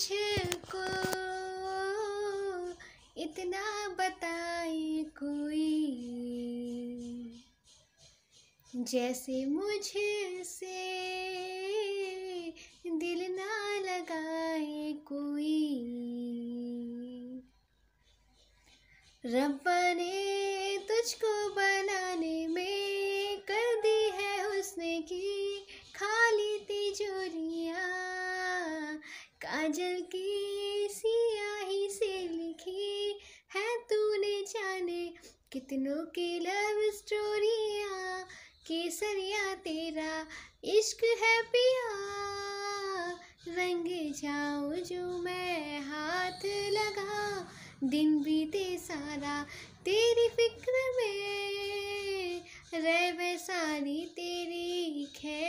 मुझको इतना बताए कोई। जैसे मुझसे दिल ना लगाए कोई। रब ने तुझको काजल की सियाही से लिखी है तूने जाने कितनों की लव स्टोरिया केसरिया तेरा इश्क है पिया। रंग जाऊँ जो मैं हाथ लगा। दिन बीते सारा तेरी फ़िक्र में। रह सारी तेरी बना